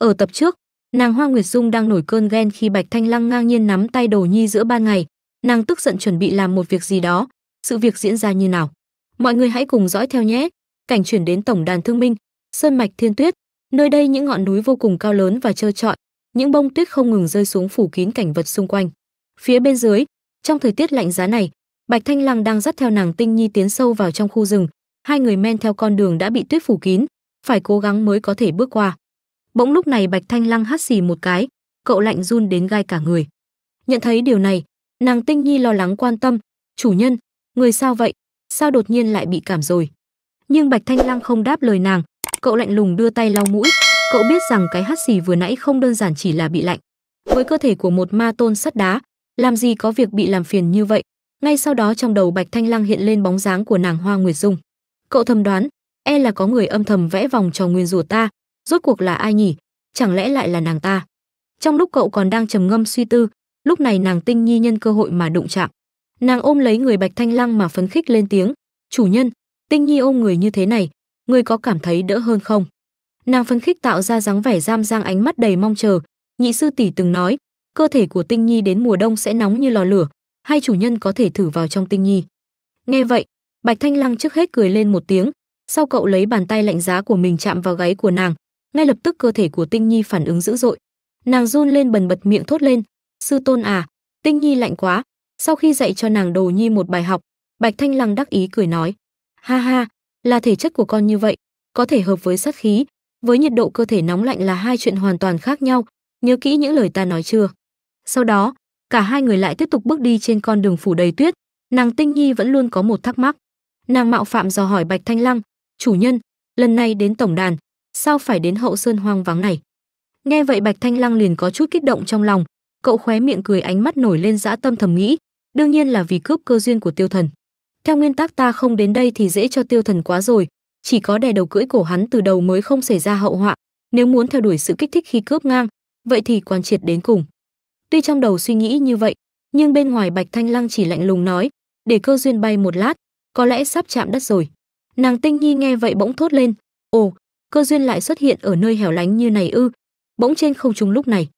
Ở tập trước, nàng Hoa Nguyệt Dung đang nổi cơn ghen khi Bạch Thanh Lăng ngang nhiên nắm tay Đồ Nhi giữa ban ngày, nàng tức giận chuẩn bị làm một việc gì đó, sự việc diễn ra như nào? Mọi người hãy cùng dõi theo nhé. Cảnh chuyển đến tổng đàn Thương Minh, sơn mạch Thiên Tuyết, nơi đây những ngọn núi vô cùng cao lớn và trơ trọi, những bông tuyết không ngừng rơi xuống phủ kín cảnh vật xung quanh. Phía bên dưới, trong thời tiết lạnh giá này, Bạch Thanh Lăng đang dắt theo nàng Tinh Nhi tiến sâu vào trong khu rừng, hai người men theo con đường đã bị tuyết phủ kín, phải cố gắng mới có thể bước qua. Bỗng lúc này Bạch Thanh Lăng hắt xì một cái, cậu lạnh run đến gai cả người. Nhận thấy điều này, nàng Tinh Nhi lo lắng quan tâm, "Chủ nhân, người sao vậy? Sao đột nhiên lại bị cảm rồi?" Nhưng Bạch Thanh Lăng không đáp lời nàng, cậu lạnh lùng đưa tay lau mũi, cậu biết rằng cái hắt xì vừa nãy không đơn giản chỉ là bị lạnh. Với cơ thể của một ma tôn sắt đá, làm gì có việc bị làm phiền như vậy. Ngay sau đó trong đầu Bạch Thanh Lăng hiện lên bóng dáng của nàng Hoa Nguyệt Dung. Cậu thầm đoán, e là có người âm thầm vẽ vòng tròn nguyên rủa ta, rốt cuộc là ai nhỉ? Chẳng lẽ lại là nàng ta? Trong lúc cậu còn đang trầm ngâm suy tư, lúc này nàng Tinh Nhi nhân cơ hội mà đụng chạm. Nàng ôm lấy người Bạch Thanh Lăng mà phấn khích lên tiếng, "Chủ nhân, Tinh Nhi ôm người như thế này, người có cảm thấy đỡ hơn không?" Nàng phấn khích tạo ra dáng vẻ giam giang ánh mắt đầy mong chờ, nhị sư tỷ từng nói, cơ thể của Tinh Nhi đến mùa đông sẽ nóng như lò lửa, hay chủ nhân có thể thử vào trong Tinh Nhi. Nghe vậy, Bạch Thanh Lăng trước hết cười lên một tiếng, sau cậu lấy bàn tay lạnh giá của mình chạm vào gáy của nàng, ngay lập tức cơ thể của Tinh Nhi phản ứng dữ dội. Nàng run lên bần bật miệng thốt lên, "Sư tôn à, Tinh Nhi lạnh quá." Sau khi dạy cho nàng Đồ Nhi một bài học, Bạch Thanh Lăng đắc ý cười nói, "Ha ha, là thể chất của con như vậy, có thể hợp với sát khí, với nhiệt độ cơ thể nóng lạnh là hai chuyện hoàn toàn khác nhau, nhớ kỹ những lời ta nói chưa?" Sau đó, cả hai người lại tiếp tục bước đi trên con đường phủ đầy tuyết, nàng Tinh Nhi vẫn luôn có một thắc mắc. Nàng mạo phạm dò hỏi Bạch Thanh Lăng, "Chủ nhân, lần này đến tổng đàn, sao phải đến hậu sơn hoang vắng này?" Nghe vậy Bạch Thanh Lăng liền có chút kích động trong lòng, cậu khóe miệng cười ánh mắt nổi lên dã tâm thầm nghĩ, đương nhiên là vì cướp cơ duyên của Tiêu Thần. Theo nguyên tắc ta không đến đây thì dễ cho Tiêu Thần quá rồi, chỉ có đè đầu cưỡi cổ hắn từ đầu mới không xảy ra hậu họa, nếu muốn theo đuổi sự kích thích khi cướp ngang, vậy thì quan triệt đến cùng. Tuy trong đầu suy nghĩ như vậy, nhưng bên ngoài Bạch Thanh Lăng chỉ lạnh lùng nói, để cơ duyên bay một lát, có lẽ sắp chạm đất rồi. Nàng Tinh Nhi nghe vậy bỗng thốt lên, ồ, cơ duyên lại xuất hiện ở nơi hẻo lánh như này ư? Bỗng trên không trung lúc này,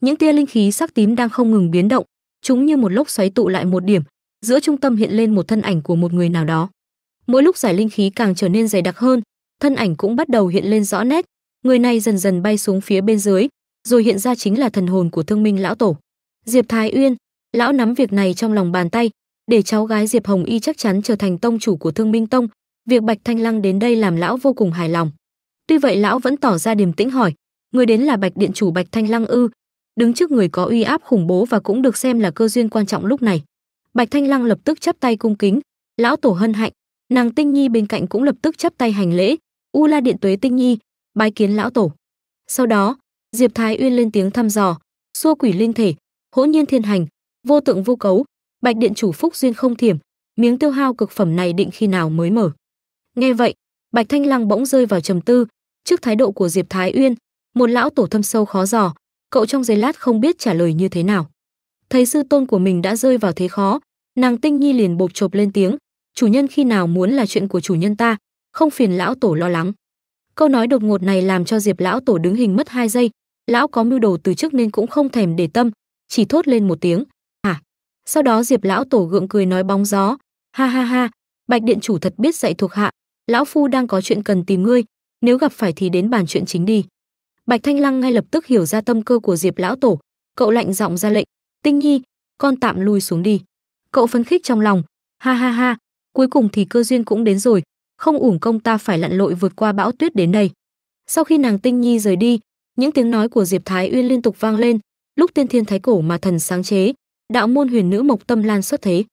những tia linh khí sắc tím đang không ngừng biến động, chúng như một lốc xoáy tụ lại một điểm, giữa trung tâm hiện lên một thân ảnh của một người nào đó. Mỗi lúc giải linh khí càng trở nên dày đặc hơn, thân ảnh cũng bắt đầu hiện lên rõ nét, người này dần dần bay xuống phía bên dưới, rồi hiện ra chính là thần hồn của Thương Minh lão tổ. Diệp Thái Uyên, lão nắm việc này trong lòng bàn tay, để cháu gái Diệp Hồng Y chắc chắn trở thành tông chủ của Thương Minh Tông, việc Bạch Thanh Lăng đến đây làm lão vô cùng hài lòng. Tuy vậy lão vẫn tỏ ra điềm tĩnh hỏi, người đến là Bạch điện chủ Bạch Thanh Lăng ư? Đứng trước người có uy áp khủng bố và cũng được xem là cơ duyên quan trọng lúc này. Bạch Thanh Lăng lập tức chắp tay cung kính, lão tổ hân hạnh, nàng Tinh Nhi bên cạnh cũng lập tức chắp tay hành lễ, U La điện tuế Tinh Nhi, bái kiến lão tổ. Sau đó, Diệp Thái Uyên lên tiếng thăm dò, xua quỷ linh thể, hỗn nhiên thiên hành, vô tượng vô cấu, Bạch điện chủ phúc duyên không thiểm, miếng tiêu hao cực phẩm này định khi nào mới mở. Nghe vậy, Bạch Thanh Lăng bỗng rơi vào trầm tư, trước thái độ của Diệp Thái Uyên, một lão tổ thâm sâu khó dò, cậu trong giây lát không biết trả lời như thế nào. Thấy sư tôn của mình đã rơi vào thế khó, nàng Tinh Nhi liền bộc chộp lên tiếng, chủ nhân khi nào muốn là chuyện của chủ nhân ta, không phiền lão tổ lo lắng. Câu nói đột ngột này làm cho Diệp lão tổ đứng hình mất hai giây, lão có mưu đồ từ trước nên cũng không thèm để tâm, chỉ thốt lên một tiếng, "Hả?" Sau đó Diệp lão tổ gượng cười nói bóng gió, "Ha ha ha, Bạch điện chủ thật biết dạy thuộc hạ, lão phu đang có chuyện cần tìm ngươi, nếu gặp phải thì đến bàn chuyện chính đi." Bạch Thanh Lăng ngay lập tức hiểu ra tâm cơ của Diệp lão tổ, cậu lạnh giọng ra lệnh, "Tinh Nhi, con tạm lui xuống đi." Cậu phấn khích trong lòng, "Ha ha ha, cuối cùng thì cơ duyên cũng đến rồi, không uổng công ta phải lặn lội vượt qua bão tuyết đến đây." Sau khi nàng Tinh Nhi rời đi, những tiếng nói của Diệp Thái Uyên liên tục vang lên, lúc tiên thiên thái cổ mà thần sáng chế, đạo môn huyền nữ Mộc Tâm Lan xuất thế.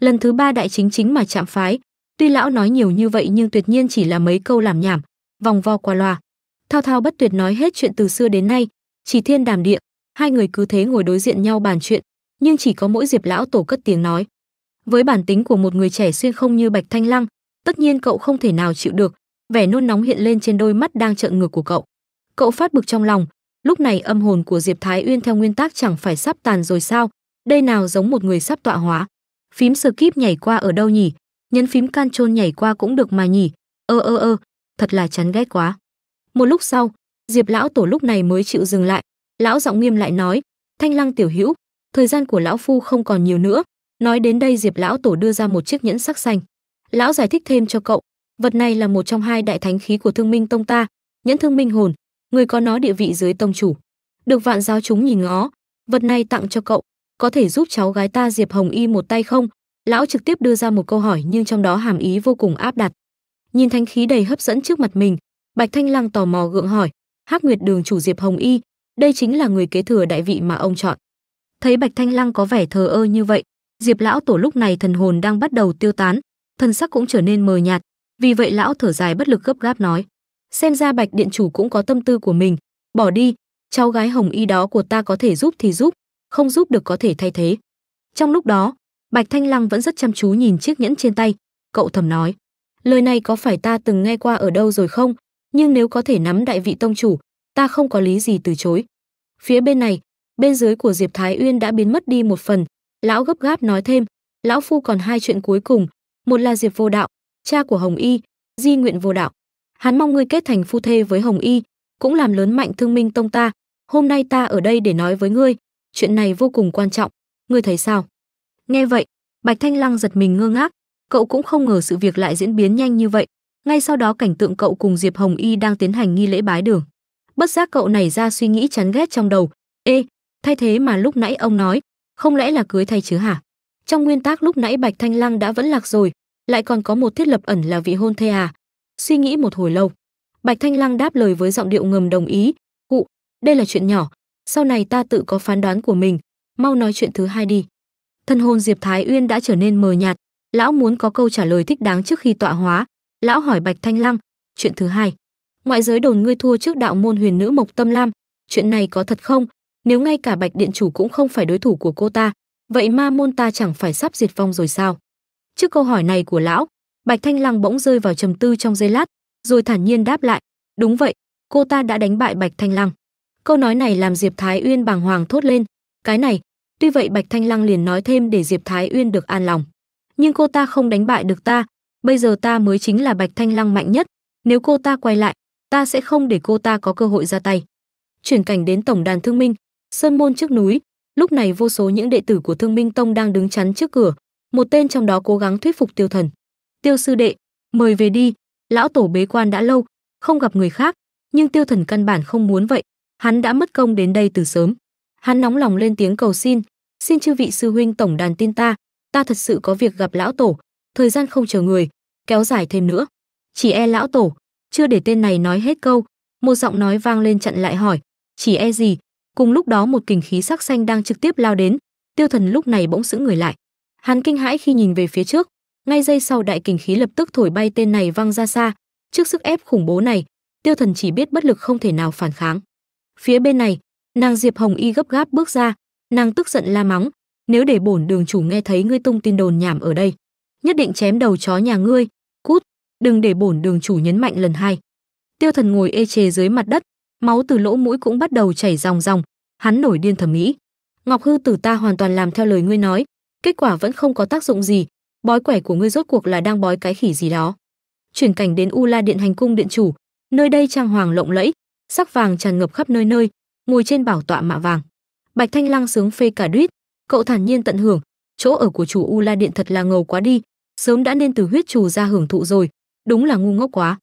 Lần thứ ba đại chính chính mà chạm phái, tuy lão nói nhiều như vậy nhưng tuyệt nhiên chỉ là mấy câu làm nhảm, vòng vo qua loa. Thao thao bất tuyệt nói hết chuyện từ xưa đến nay, chỉ thiên đàm địa, hai người cứ thế ngồi đối diện nhau bàn chuyện, nhưng chỉ có mỗi Diệp lão tổ cất tiếng nói. Với bản tính của một người trẻ xuyên không như Bạch Thanh Lăng, tất nhiên cậu không thể nào chịu được, vẻ nôn nóng hiện lên trên đôi mắt đang trợn ngược của cậu. Cậu phát bực trong lòng, lúc này âm hồn của Diệp Thái Uyên theo nguyên tắc chẳng phải sắp tàn rồi sao? Đây nào giống một người sắp tọa hóa. Phím skip nhảy qua ở đâu nhỉ? Nhấn phím can trôn nhảy qua cũng được mà nhỉ? Ơ ơ ơ, thật là chán ghét quá. Một lúc sau, diệp lão tổ lúc này mới chịu dừng lại. Lão giọng nghiêm lại nói thanh lăng tiểu hữu thời gian của lão phu không còn nhiều nữa. Nói đến đây diệp lão tổ đưa ra một chiếc nhẫn sắc xanh. Lão giải thích thêm cho cậu vật này là một trong hai đại thánh khí của thương minh tông ta nhẫn thương minh hồn người có nó địa vị dưới tông chủ. Được vạn giáo chúng nhìn ngó vật này tặng cho cậu có thể giúp cháu gái ta diệp hồng y một tay không? Lão trực tiếp đưa ra một câu hỏi nhưng trong đó hàm ý vô cùng áp đặt. Nhìn thanh khí đầy hấp dẫn trước mặt mình, bạch thanh lăng tò mò gượng hỏi, hắc nguyệt đường chủ diệp hồng y, đây chính là người kế thừa đại vị mà ông chọn. Thấy bạch thanh lăng có vẻ thờ ơ như vậy, diệp lão tổ lúc này thần hồn đang bắt đầu tiêu tán, thần sắc cũng trở nên mờ nhạt, vì vậy lão thở dài bất lực gấp gáp nói, xem ra bạch điện chủ cũng có tâm tư của mình, bỏ đi, cháu gái hồng y đó của ta có thể giúp thì giúp, không giúp được có thể thay thế. Trong lúc đó bạch thanh lăng vẫn rất chăm chú nhìn chiếc nhẫn trên tay. Cậu thầm nói, lời này có phải ta từng nghe qua ở đâu rồi không? Nhưng nếu có thể nắm đại vị tông chủ, ta không có lý gì từ chối. Phía bên này, bên dưới của diệp thái uyên đã biến mất đi một phần. Lão gấp gáp nói thêm, lão phu còn hai chuyện cuối cùng, một là diệp vô đạo, cha của hồng y, di nguyện vô đạo. Hắn mong ngươi kết thành phu thê với hồng y, cũng làm lớn mạnh thương minh tông ta. Hôm nay ta ở đây để nói với ngươi, chuyện này vô cùng quan trọng. Ngươi thấy sao? Nghe vậy, bạch thanh lăng giật mình ngơ ngác, cậu cũng không ngờ sự việc lại diễn biến nhanh như vậy. Ngay sau đó cảnh tượng cậu cùng diệp hồng y đang tiến hành nghi lễ bái đường. Bất giác cậu nảy ra suy nghĩ chán ghét trong đầu. Ê, thay thế mà lúc nãy ông nói, không lẽ là cưới thay chứ hả? Trong nguyên tắc lúc nãy bạch thanh lăng đã vẫn lạc rồi, lại còn có một thiết lập ẩn là vị hôn thê à? Suy nghĩ một hồi lâu, bạch thanh lăng đáp lời với giọng điệu ngầm đồng ý. Cụ đây là chuyện nhỏ, sau này ta tự có phán đoán của mình, mau nói chuyện thứ hai đi thân hồn diệp thái uyên đã trở nên mờ nhạt. Lão muốn có câu trả lời thích đáng trước khi tọa hóa. Lão hỏi bạch thanh lăng, chuyện thứ hai, ngoại giới đồn ngươi thua trước đạo môn huyền nữ mộc tâm lam. Chuyện này có thật không? Nếu ngay cả bạch điện chủ cũng không phải đối thủ của cô ta, vậy ma môn ta chẳng phải sắp diệt vong rồi sao? Trước câu hỏi này của lão, bạch thanh lăng bỗng rơi vào trầm tư trong giây lát, rồi thản nhiên đáp lại, đúng vậy, cô ta đã đánh bại bạch thanh lăng. Câu nói này làm diệp thái uyên bàng hoàng thốt lên, cái này tuy vậy bạch thanh lăng liền nói thêm để diệp thái uyên được an lòng. Nhưng cô ta không đánh bại được ta, bây giờ ta mới chính là bạch thanh lăng mạnh nhất. Nếu cô ta quay lại, ta sẽ không để cô ta có cơ hội ra tay. Chuyển cảnh đến tổng đàn thương minh, sơn môn trước núi. Lúc này vô số những đệ tử của thương minh tông đang đứng chắn trước cửa. Một tên trong đó cố gắng thuyết phục tiêu thần. Tiêu sư đệ, mời về đi. Lão tổ bế quan đã lâu, không gặp người khác. Nhưng tiêu thần căn bản không muốn vậy. Hắn đã mất công đến đây từ sớm hắn nóng lòng lên tiếng cầu xin xin chư vị sư huynh tổng đàn tin ta ta thật sự có việc gặp lão tổ, thời gian không chờ người, kéo dài thêm nữa. Chỉ e lão tổ, chưa để tên này nói hết câu, một giọng nói vang lên chặn lại hỏi, chỉ e gì? Cùng lúc đó một kình khí sắc xanh đang trực tiếp lao đến, tiêu thần lúc này bỗng sững người lại. Hắn kinh hãi khi nhìn về phía trước, ngay giây sau đại kình khí lập tức thổi bay tên này văng ra xa. Trước sức ép khủng bố này, tiêu thần chỉ biết bất lực không thể nào phản kháng. Phía bên này nàng diệp hồng y gấp gáp bước ra, nàng tức giận la mắng, nếu để bổn đường chủ nghe thấy ngươi tung tin đồn nhảm ở đây, nhất định chém đầu chó nhà ngươi, cút, đừng để bổn đường chủ nhấn mạnh lần hai. Tiêu thần ngồi ê chề dưới mặt đất, máu từ lỗ mũi cũng bắt đầu chảy ròng ròng, hắn nổi điên thầm nghĩ. Ngọc hư tử ta hoàn toàn làm theo lời ngươi nói, kết quả vẫn không có tác dụng gì, bói quẻ của ngươi rốt cuộc là đang bói cái khỉ gì đó. Chuyển cảnh đến u la điện hành cung điện chủ, nơi đây trang hoàng lộng lẫy, sắc vàng tràn ngập khắp nơi nơi ngồi trên bảo tọa mạ vàng. Bạch thanh lăng sướng phê cả đuýt, cậu thản nhiên tận hưởng, chỗ ở của chủ u la điện thật là ngầu quá đi, sớm đã nên từ huyết chủ ra hưởng thụ rồi, đúng là ngu ngốc quá.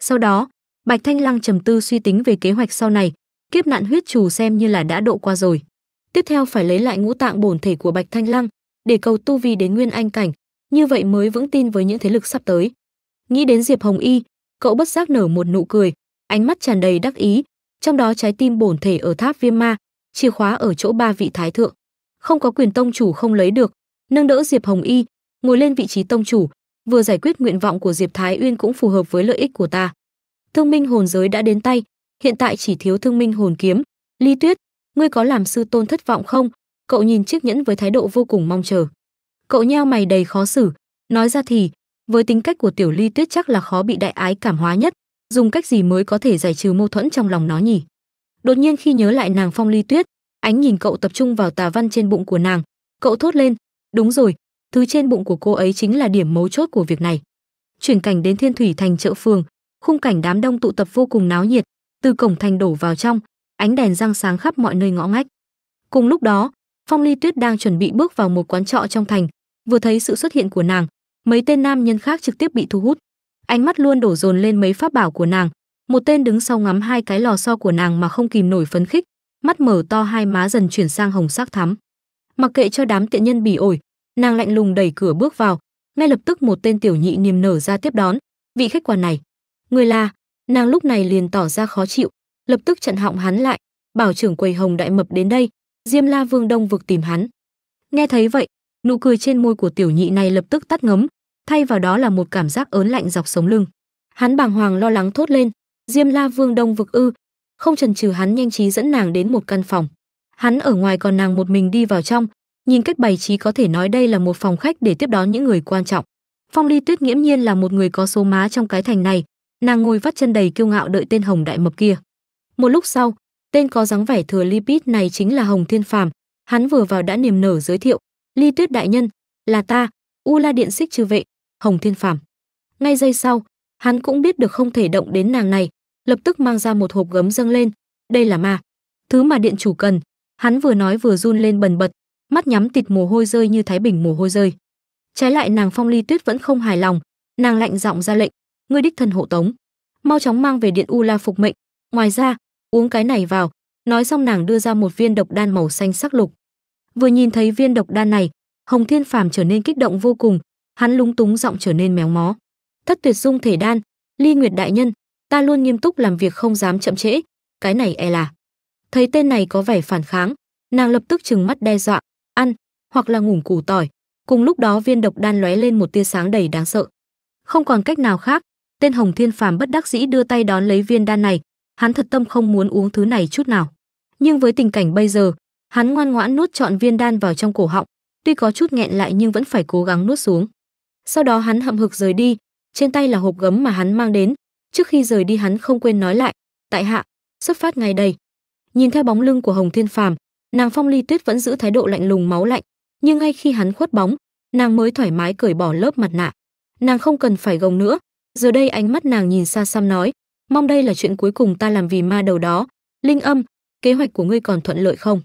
Sau đó, bạch thanh lăng trầm tư suy tính về kế hoạch sau này, kiếp nạn huyết chủ xem như là đã độ qua rồi. Tiếp theo phải lấy lại ngũ tạng bổn thể của bạch thanh lăng để cầu tu vi đến nguyên anh cảnh, như vậy mới vững tin với những thế lực sắp tới. Nghĩ đến diệp hồng y, cậu bất giác nở một nụ cười, ánh mắt tràn đầy đắc ý trong đó trái tim bổn thể ở tháp viêm ma, chìa khóa ở chỗ ba vị thái thượng. Không có quyền tông chủ không lấy được, nâng đỡ diệp hồng y, ngồi lên vị trí tông chủ, vừa giải quyết nguyện vọng của diệp thái uyên cũng phù hợp với lợi ích của ta. Thương minh hồn giới đã đến tay, hiện tại chỉ thiếu thương minh hồn kiếm. Ly tuyết, ngươi có làm sư tôn thất vọng không? Cậu nhìn chiếc nhẫn với thái độ vô cùng mong chờ. Cậu nheo mày đầy khó xử, nói ra thì, với tính cách của tiểu ly tuyết chắc là khó bị đại ái cảm hóa nhất dùng cách gì mới có thể giải trừ mâu thuẫn trong lòng nó nhỉ? Đột nhiên khi nhớ lại nàng phong ly tuyết ánh nhìn cậu tập trung vào tà văn trên bụng của nàng. Cậu thốt lên đúng rồi thứ trên bụng của cô ấy chính là điểm mấu chốt của việc này. Chuyển cảnh đến thiên thủy thành chợ phường khung cảnh đám đông tụ tập vô cùng náo nhiệt. Từ cổng thành đổ vào trong, ánh đèn răng sáng khắp mọi nơi ngõ ngách. Cùng lúc đó, Phong Ly Tuyết đang chuẩn bị bước vào một quán trọ trong thành, vừa thấy sự xuất hiện của nàng, mấy tên nam nhân khác trực tiếp bị thu hút. Ánh mắt luôn đổ dồn lên mấy pháp bảo của nàng, một tên đứng sau ngắm hai cái lò xo của nàng mà không kìm nổi phấn khích, mắt mở to hai má dần chuyển sang hồng sắc thắm. Mặc kệ cho đám tiện nhân bỉ ổi, nàng lạnh lùng đẩy cửa bước vào, ngay lập tức một tên tiểu nhị niềm nở ra tiếp đón, vị khách quan này, người là, nàng lúc này liền tỏ ra khó chịu, lập tức chặn họng hắn lại, bảo trưởng quầy hồng đại mập đến đây, Diêm La Vương Đông vực tìm hắn. Nghe thấy vậy, nụ cười trên môi của tiểu nhị này lập tức tắt ngấm, thay vào đó là một cảm giác ớn lạnh dọc sống lưng. Hắn bàng hoàng lo lắng thốt lên, Diêm La Vương Đông vực ư? Không chần chừ hắn nhanh trí dẫn nàng đến một căn phòng. Hắn ở ngoài còn nàng một mình đi vào trong, nhìn cách bày trí có thể nói đây là một phòng khách để tiếp đón những người quan trọng. Phong Ly Tuyết nghiễm nhiên là một người có số má trong cái thành này, nàng ngồi vắt chân đầy kiêu ngạo đợi tên Hồng Đại Mập kia. Một lúc sau, tên có dáng vẻ thừa lipid này chính là Hồng Thiên Phàm, hắn vừa vào đã niềm nở giới thiệu, "Ly Tuyết đại nhân, là ta, U La Điện Xích trừ vệ, Hồng Thiên Phàm." Ngay giây sau, hắn cũng biết được không thể động đến nàng này, lập tức mang ra một hộp gấm dâng lên, "Đây là ma, thứ mà điện chủ cần." Hắn vừa nói vừa run lên bần bật, mắt nhắm tịt mồ hôi rơi như thái bình mồ hôi rơi. Trái lại nàng Phong Ly Tuyết vẫn không hài lòng, nàng lạnh giọng ra lệnh, "Ngươi đích thân hộ tống, mau chóng mang về điện U La phục mệnh, ngoài ra, uống cái này vào." Nói xong nàng đưa ra một viên độc đan màu xanh sắc lục. Vừa nhìn thấy viên độc đan này, Hồng Thiên Phàm trở nên kích động vô cùng, hắn lúng túng giọng trở nên méo mó. Thất tuyệt dung thể đan, Ly Nguyệt đại nhân, ta luôn nghiêm túc làm việc không dám chậm trễ, cái này e là. Thấy tên này có vẻ phản kháng, nàng lập tức trừng mắt đe dọa, ăn hoặc là ngủ củ tỏi. Cùng lúc đó viên độc đan lóe lên một tia sáng đầy đáng sợ. Không còn cách nào khác, tên Hồng Thiên Phàm bất đắc dĩ đưa tay đón lấy viên đan này, hắn thật tâm không muốn uống thứ này chút nào. Nhưng với tình cảnh bây giờ, hắn ngoan ngoãn nuốt trọn viên đan vào trong cổ họng, tuy có chút nghẹn lại nhưng vẫn phải cố gắng nuốt xuống. Sau đó hắn hậm hực rời đi, trên tay là hộp gấm mà hắn mang đến, trước khi rời đi hắn không quên nói lại, "Tại hạ, xuất phát ngày đây." Nhìn theo bóng lưng của Hồng Thiên Phàm, nàng Phong Ly Tuyết vẫn giữ thái độ lạnh lùng máu lạnh, nhưng ngay khi hắn khuất bóng, nàng mới thoải mái cởi bỏ lớp mặt nạ. Nàng không cần phải gồng nữa, giờ đây ánh mắt nàng nhìn xa xăm nói, "Mong đây là chuyện cuối cùng ta làm vì ma đầu đó, Linh Âm, kế hoạch của ngươi còn thuận lợi không?"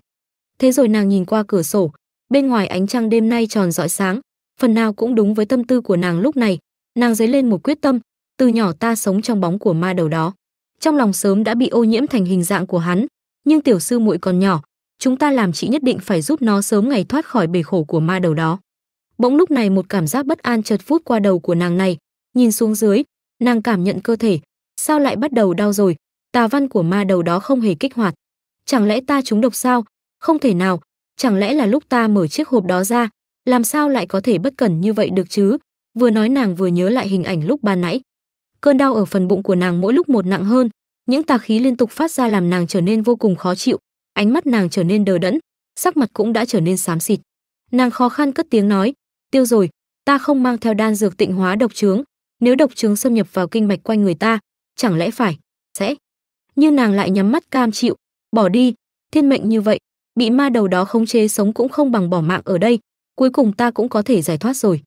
Thế rồi nàng nhìn qua cửa sổ, bên ngoài ánh trăng đêm nay tròn rọi sáng, phần nào cũng đúng với tâm tư của nàng lúc này, nàng dấy lên một quyết tâm, từ nhỏ ta sống trong bóng của ma đầu đó. Trong lòng sớm đã bị ô nhiễm thành hình dạng của hắn, nhưng tiểu sư muội còn nhỏ, chúng ta làm chị nhất định phải giúp nó sớm ngày thoát khỏi bể khổ của ma đầu đó. Bỗng lúc này một cảm giác bất an chợt phút qua đầu của nàng này, nhìn xuống dưới, nàng cảm nhận cơ thể, sao lại bắt đầu đau rồi? Tà văn của ma đầu đó không hề kích hoạt. Chẳng lẽ ta trúng độc sao? Không thể nào, chẳng lẽ là lúc ta mở chiếc hộp đó ra, làm sao lại có thể bất cẩn như vậy được chứ? Vừa nói nàng vừa nhớ lại hình ảnh lúc ban nãy. Cơn đau ở phần bụng của nàng mỗi lúc một nặng hơn, những tà khí liên tục phát ra làm nàng trở nên vô cùng khó chịu, ánh mắt nàng trở nên đờ đẫn, sắc mặt cũng đã trở nên xám xịt. Nàng khó khăn cất tiếng nói, "Tiêu rồi, ta không mang theo đan dược tịnh hóa độc trướng, nếu độc trướng xâm nhập vào kinh mạch quanh người ta, chẳng lẽ phải sẽ?" Nhưng nàng lại nhắm mắt cam chịu, bỏ đi, thiên mệnh như vậy, bị ma đầu đó khống chế sống cũng không bằng bỏ mạng ở đây, cuối cùng ta cũng có thể giải thoát rồi.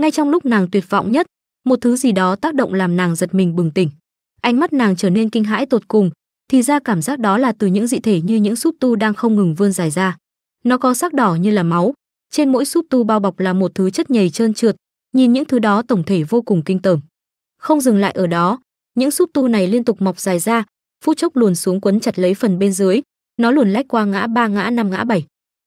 Ngay trong lúc nàng tuyệt vọng nhất, một thứ gì đó tác động làm nàng giật mình bừng tỉnh. Ánh mắt nàng trở nên kinh hãi tột cùng, thì ra cảm giác đó là từ những dị thể như những súp tu đang không ngừng vươn dài ra. Nó có sắc đỏ như là máu, trên mỗi súp tu bao bọc là một thứ chất nhầy trơn trượt, nhìn những thứ đó tổng thể vô cùng kinh tởm. Không dừng lại ở đó, những súp tu này liên tục mọc dài ra, phút chốc luồn xuống quấn chặt lấy phần bên dưới, nó luồn lách qua ngã ba ngã năm ngã bảy.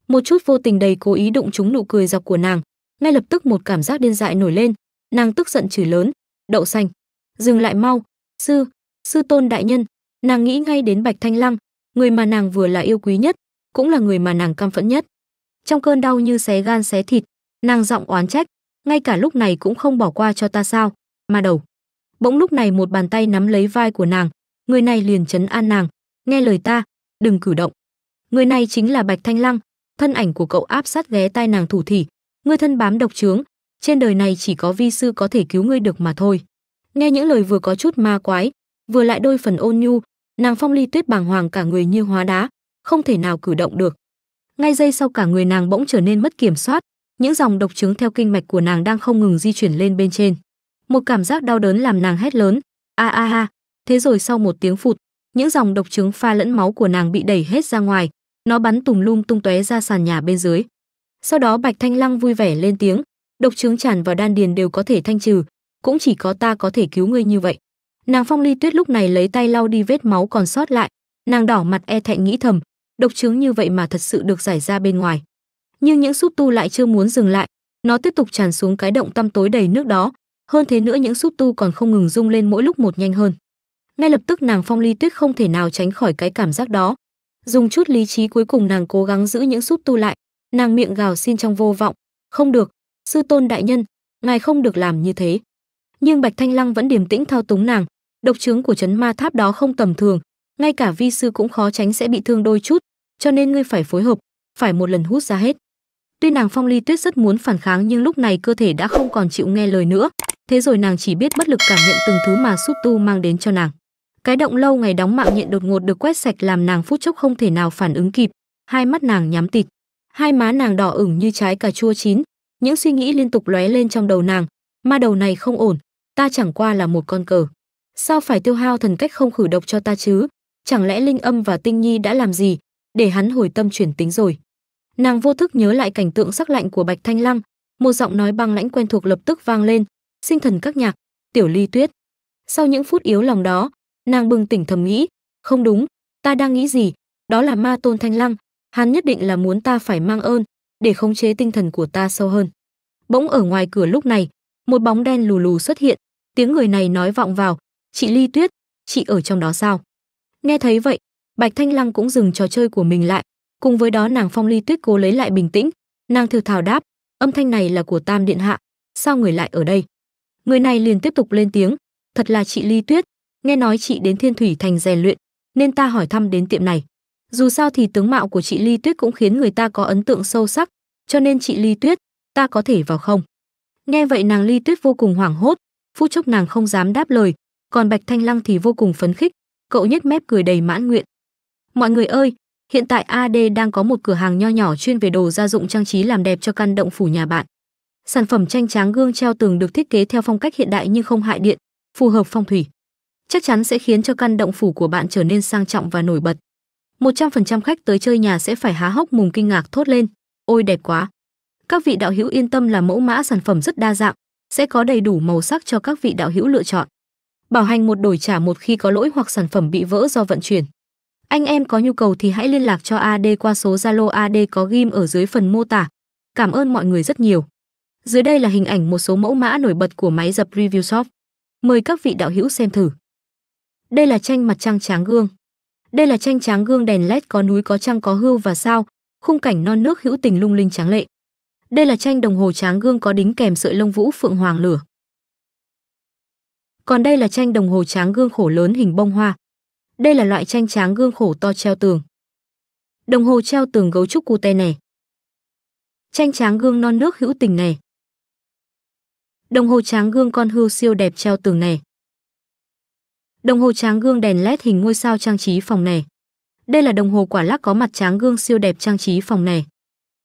Một chút vô tình đầy cố ý đụng trúng nụ cười dọc của nàng, ngay lập tức một cảm giác điên dại nổi lên, nàng tức giận chửi lớn, "Đậu xanh, dừng lại mau, sư, sư tôn đại nhân." Nàng nghĩ ngay đến Bạch Thanh Lăng, người mà nàng vừa là yêu quý nhất, cũng là người mà nàng căm phẫn nhất. Trong cơn đau như xé gan xé thịt, nàng giọng oán trách, ngay cả lúc này cũng không bỏ qua cho ta sao? Mà đầu. Bỗng lúc này một bàn tay nắm lấy vai của nàng, người này liền chấn an nàng, nghe lời ta, đừng cử động. Người này chính là Bạch Thanh Lăng, thân ảnh của cậu áp sát ghé tai nàng thủ thỉ, ngươi thân bám độc trướng, trên đời này chỉ có vi sư có thể cứu ngươi được mà thôi. Nghe những lời vừa có chút ma quái, vừa lại đôi phần ôn nhu, nàng Phong Ly Tuyết bàng hoàng cả người như hóa đá, không thể nào cử động được. Ngay giây sau cả người nàng bỗng trở nên mất kiểm soát, những dòng độc trướng theo kinh mạch của nàng đang không ngừng di chuyển lên bên trên. Một cảm giác đau đớn làm nàng hét lớn, a a a. Thế rồi sau một tiếng phụt, những dòng độc trứng pha lẫn máu của nàng bị đẩy hết ra ngoài, nó bắn tùm lum tung tóe ra sàn nhà bên dưới. Sau đó Bạch Thanh Lăng vui vẻ lên tiếng, độc chứng tràn vào đan điền đều có thể thanh trừ, cũng chỉ có ta có thể cứu ngươi như vậy. Nàng Phong Ly Tuyết lúc này lấy tay lau đi vết máu còn sót lại, nàng đỏ mặt e thẹn nghĩ thầm, độc chứng như vậy mà thật sự được giải ra bên ngoài. Nhưng những xúc tu lại chưa muốn dừng lại, nó tiếp tục tràn xuống cái động tăm tối đầy nước đó, hơn thế nữa những xúc tu còn không ngừng rung lên mỗi lúc một nhanh hơn. Ngay lập tức nàng Phong Ly Tuyết không thể nào tránh khỏi cái cảm giác đó. Dùng chút lý trí cuối cùng nàng cố gắng giữ những xúc tu lại, nàng miệng gào xin trong vô vọng, "Không được, sư tôn đại nhân, ngài không được làm như thế." Nhưng Bạch Thanh Lăng vẫn điềm tĩnh thao túng nàng, độc chứng của chấn ma tháp đó không tầm thường, ngay cả vi sư cũng khó tránh sẽ bị thương đôi chút, cho nên ngươi phải phối hợp, phải một lần hút ra hết. Tuy nàng Phong Ly Tuyết rất muốn phản kháng nhưng lúc này cơ thể đã không còn chịu nghe lời nữa, thế rồi nàng chỉ biết bất lực cảm nhận từng thứ mà xúc tu mang đến cho nàng. Cái động lâu ngày đóng mạng nhện đột ngột được quét sạch làm nàng phút chốc không thể nào phản ứng kịp, hai mắt nàng nhắm tịt, hai má nàng đỏ ửng như trái cà chua chín, những suy nghĩ liên tục lóe lên trong đầu nàng, ma đầu này không ổn, ta chẳng qua là một con cờ. Sao phải tiêu hao thần cách không khử độc cho ta chứ? Chẳng lẽ Linh Âm và Tinh Nhi đã làm gì để hắn hồi tâm chuyển tính rồi? Nàng vô thức nhớ lại cảnh tượng sắc lạnh của Bạch Thanh Lăng, một giọng nói băng lãnh quen thuộc lập tức vang lên, "Sinh thần các nhạc, Tiểu Ly Tuyết." Sau những phút yếu lòng đó, nàng bừng tỉnh thầm nghĩ, "Không đúng, ta đang nghĩ gì? Đó là Ma Tôn Thanh Lăng, hắn nhất định là muốn ta phải mang ơn, để khống chế tinh thần của ta sâu hơn." Bỗng ở ngoài cửa lúc này, một bóng đen lù lù xuất hiện, tiếng người này nói vọng vào, "Chị Ly Tuyết, chị ở trong đó sao?" Nghe thấy vậy, Bạch Thanh Lăng cũng dừng trò chơi của mình lại, cùng với đó nàng Phong Ly Tuyết cố lấy lại bình tĩnh, nàng thử thào đáp, âm thanh này là của Tam điện hạ, sao người lại ở đây? Người này liền tiếp tục lên tiếng, thật là chị Ly Tuyết, nghe nói chị đến Thiên Thủy thành rèn luyện, nên ta hỏi thăm đến tiệm này. Dù sao thì tướng mạo của chị Ly Tuyết cũng khiến người ta có ấn tượng sâu sắc, cho nên chị Ly Tuyết, ta có thể vào không? Nghe vậy nàng Ly Tuyết vô cùng hoảng hốt, phút chốc nàng không dám đáp lời, còn Bạch Thanh Lăng thì vô cùng phấn khích, cậu nhếch mép cười đầy mãn nguyện. Mọi người ơi, hiện tại AD đang có một cửa hàng nho nhỏ chuyên về đồ gia dụng trang trí làm đẹp cho căn động phủ nhà bạn. Sản phẩm tranh tráng gương treo tường được thiết kế theo phong cách hiện đại nhưng không hại điện, phù hợp phong thủy. Chắc chắn sẽ khiến cho căn động phủ của bạn trở nên sang trọng và nổi bật. 100% khách tới chơi nhà sẽ phải há hốc mồm kinh ngạc thốt lên, ôi đẹp quá. Các vị đạo hữu yên tâm là mẫu mã sản phẩm rất đa dạng, sẽ có đầy đủ màu sắc cho các vị đạo hữu lựa chọn. Bảo hành một đổi trả một khi có lỗi hoặc sản phẩm bị vỡ do vận chuyển. Anh em có nhu cầu thì hãy liên lạc cho AD qua số Zalo AD có ghim ở dưới phần mô tả. Cảm ơn mọi người rất nhiều. Dưới đây là hình ảnh một số mẫu mã nổi bật của máy dập Review Shop. Mời các vị đạo hữu xem thử. Đây là tranh mặt trăng tráng gương. Đây là tranh tráng gương đèn led có núi có trăng có hưu và sao, khung cảnh non nước hữu tình lung linh tráng lệ. Đây là tranh đồng hồ tráng gương có đính kèm sợi lông vũ phượng hoàng lửa. Còn đây là tranh đồng hồ tráng gương khổ lớn hình bông hoa. Đây là loại tranh tráng gương khổ to treo tường. Đồng hồ treo tường gấu trúc cute này. Tranh tráng gương non nước hữu tình này. Đồng hồ tráng gương con hươu siêu đẹp treo tường này. Đồng hồ tráng gương đèn led hình ngôi sao trang trí phòng này. Đây là đồng hồ quả lắc có mặt tráng gương siêu đẹp trang trí phòng này.